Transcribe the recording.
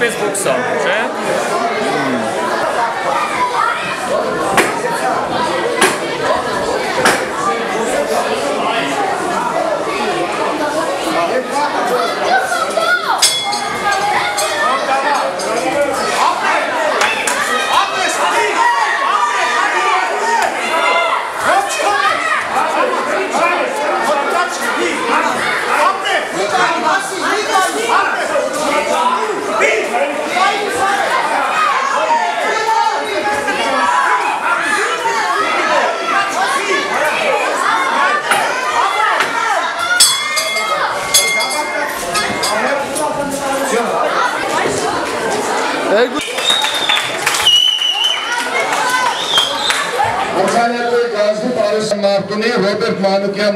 Facebook są, że Antalya'da Gazi Paris Mahkumi Robert Manukian